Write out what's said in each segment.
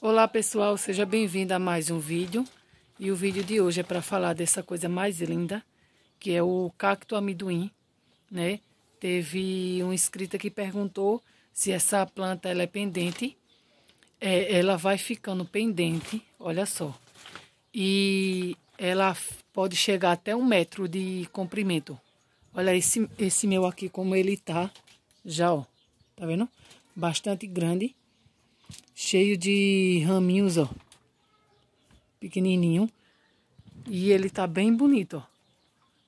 Olá pessoal, seja bem-vindo a mais um vídeo. E o vídeo de hoje é para falar dessa coisa mais linda, que é o cacto amendoim, né? Teve um inscrito que perguntou se essa planta ela é pendente. É, ela vai ficando pendente, olha só. E ela pode chegar até um metro de comprimento. Olha esse, esse meu aqui como ele tá já, ó. Tá vendo? Bastante grande cheio de raminhos, ó. Pequenininho. E ele tá bem bonito, ó.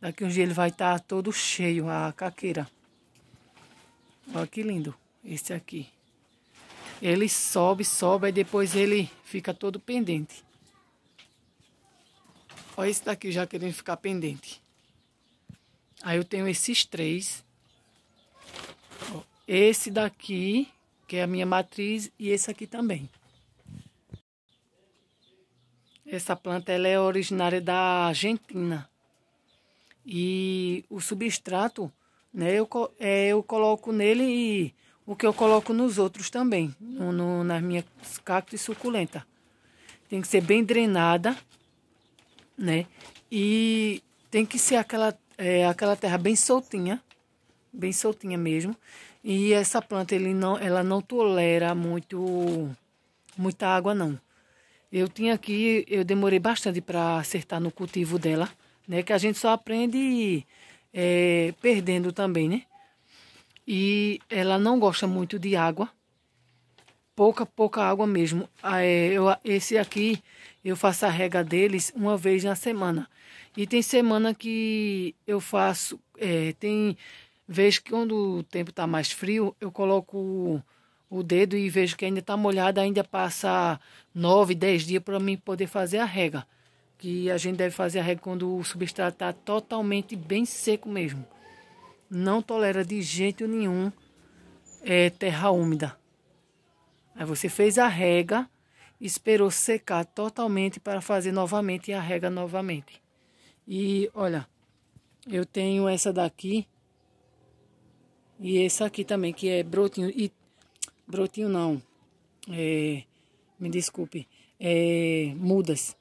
Daqui uns dias ele vai estar tá todo cheio, a caqueira. Olha que lindo esse aqui. Ele sobe, sobe, e depois ele fica todo pendente. Olha esse daqui já querendo ficar pendente. Aí eu tenho esses três. Esse daqui que é a minha matriz, e esse aqui também. Essa planta ela é originária da Argentina. E o substrato, né, eu, é, eu coloco nele e o que eu coloco nos outros também, no, no, nas minhas cactos suculenta. Tem que ser bem drenada, né? E tem que ser aquela, é, aquela terra bem soltinha, bem soltinha mesmo. E essa planta ele não, ela não tolera muito muita água não. Eu tinha aqui, eu demorei bastante para acertar no cultivo dela, né? Que a gente só aprende é, perdendo também, né? E ela não gosta muito de água, pouca pouca água mesmo. É, eu, esse aqui eu faço a rega deles uma vez na semana. E tem semana que eu faço, é, tem Vejo que quando o tempo está mais frio, eu coloco o, o dedo e vejo que ainda está molhado, ainda passa 9, 10 dias para mim poder fazer a rega. Que a gente deve fazer a rega quando o substrato está totalmente bem seco mesmo. Não tolera de jeito nenhum é, terra úmida. Aí você fez a rega, esperou secar totalmente para fazer novamente a rega novamente. E olha, eu tenho essa daqui e esse aqui também, que é brotinho. E, brotinho não. É, me desculpe. É, mudas.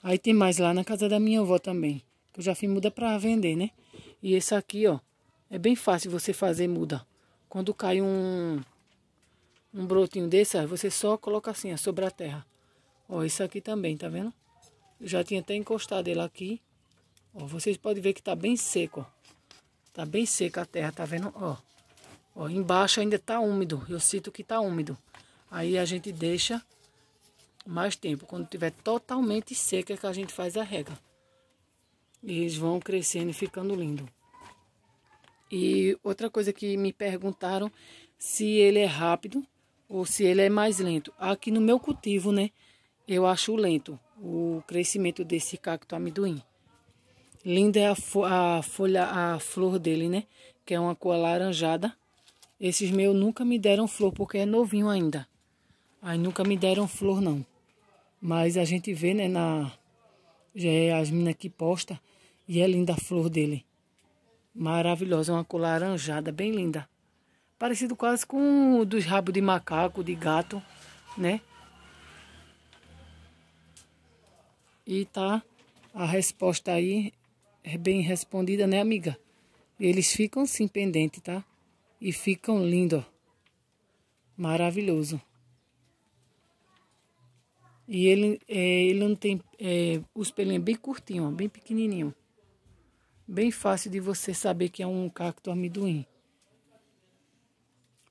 Aí tem mais lá na casa da minha avó também. Que eu já fiz muda para vender, né? E esse aqui, ó. É bem fácil você fazer muda. Quando cai um, um brotinho desse, você só coloca assim, ó, sobre a terra. Ó, esse aqui também, tá vendo? Eu já tinha até encostado ele aqui. Ó, vocês podem ver que tá bem seco, ó. Tá bem seca a terra, tá vendo? Ó. Ó, embaixo ainda tá úmido. Eu sinto que tá úmido. Aí a gente deixa mais tempo. Quando tiver totalmente seca é que a gente faz a rega. E eles vão crescendo e ficando lindo. E outra coisa que me perguntaram se ele é rápido ou se ele é mais lento. Aqui no meu cultivo, né, eu acho lento o crescimento desse cacto amendoim. Linda é a, fo a folha, a flor dele, né, que é uma cor alaranjada. Esses meus nunca me deram flor porque é novinho ainda. Aí nunca me deram flor não. Mas a gente vê, né, na já é as minas que posta e é linda a flor dele. Maravilhosa, uma cor laranjada, bem linda. Parecido quase com dos rabos de macaco, de gato, né? E tá a resposta aí é bem respondida, né, amiga? Eles ficam sim pendentes, tá? E ficam lindos. Maravilhoso. E ele, é, ele não tem é, os pelinhos bem curtinho, bem pequenininho. Bem fácil de você saber que é um cacto amendoim.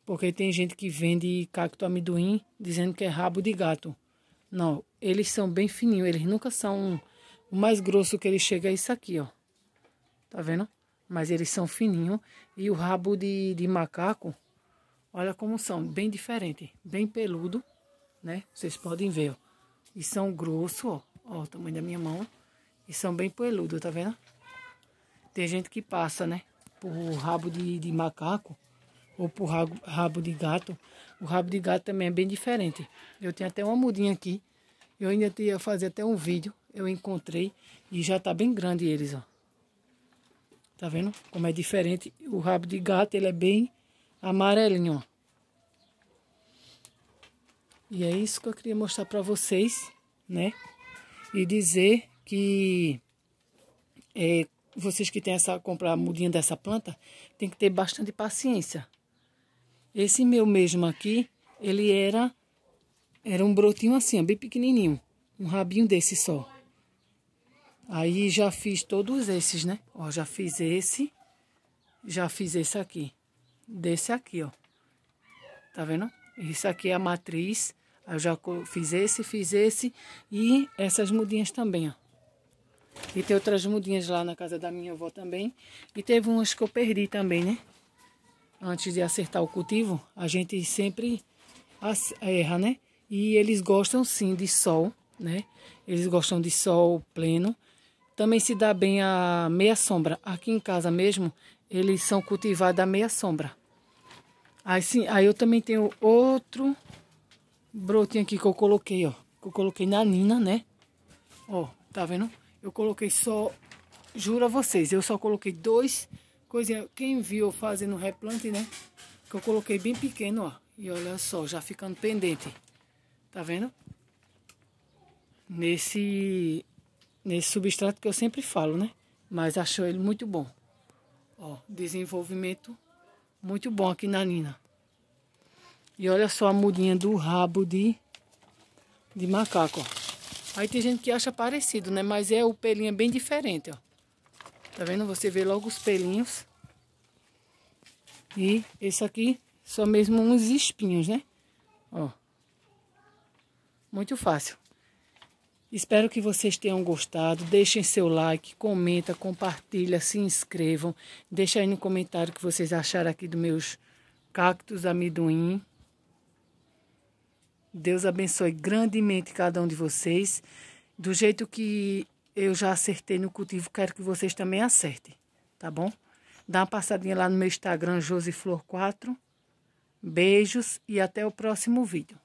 Porque tem gente que vende cacto amendoim dizendo que é rabo de gato. Não, eles são bem fininhos, eles nunca são... O mais grosso que ele chega é isso aqui, ó. Tá vendo? Mas eles são fininhos. E o rabo de, de macaco, olha como são, bem diferente, bem peludo, né? Vocês podem ver, ó. E são grossos, ó, ó, o tamanho da minha mão. E são bem peludos, tá vendo? Tem gente que passa, né, por rabo de, de macaco ou por rabo, rabo de gato. O rabo de gato também é bem diferente. Eu tenho até uma mudinha aqui. Eu ainda ia fazer até um vídeo. Eu encontrei e já tá bem grande eles, ó. Tá vendo como é diferente? O rabo de gato, ele é bem amarelinho, ó. E é isso que eu queria mostrar para vocês, né? E dizer que é, vocês que têm essa comprar mudinha dessa planta, tem que ter bastante paciência. Esse meu mesmo aqui, ele era era um brotinho assim, bem pequenininho, um rabinho desse só. Aí já fiz todos esses, né? Ó, já fiz esse, já fiz esse aqui, desse aqui, ó. Tá vendo? Isso aqui é a matriz. Aí eu já fiz esse, fiz esse e essas mudinhas também, ó. E tem outras mudinhas lá na casa da minha avó também. E teve umas que eu perdi também, né? Antes de acertar o cultivo, a gente sempre erra, né? E eles gostam sim de sol, né? Eles gostam de sol pleno. Também se dá bem a meia sombra. Aqui em casa mesmo, eles são cultivados a meia sombra. Aí sim, aí eu também tenho outro brotinho aqui que eu coloquei, ó. Que eu coloquei na nina, né? Ó, tá vendo? Eu coloquei só, juro a vocês, eu só coloquei dois coisinhas. Quem viu fazendo replante, né? Que eu coloquei bem pequeno, ó. E olha só, já ficando pendente. Tá vendo? Nesse, nesse substrato que eu sempre falo, né? Mas achou ele muito bom. Ó, desenvolvimento muito bom aqui na Nina. E olha só a mudinha do rabo de, de macaco, ó. Aí tem gente que acha parecido, né? Mas é o pelinho é bem diferente, ó. Tá vendo? Você vê logo os pelinhos. E esse aqui só mesmo uns espinhos, né? Ó. Muito fácil. Espero que vocês tenham gostado. Deixem seu like, comenta, compartilha, se inscrevam. Deixa aí no comentário o que vocês acharam aqui dos meus cactos amendoim. Deus abençoe grandemente cada um de vocês. Do jeito que eu já acertei no cultivo, quero que vocês também acertem, tá bom? Dá uma passadinha lá no meu Instagram, Josiflor4. Beijos e até o próximo vídeo.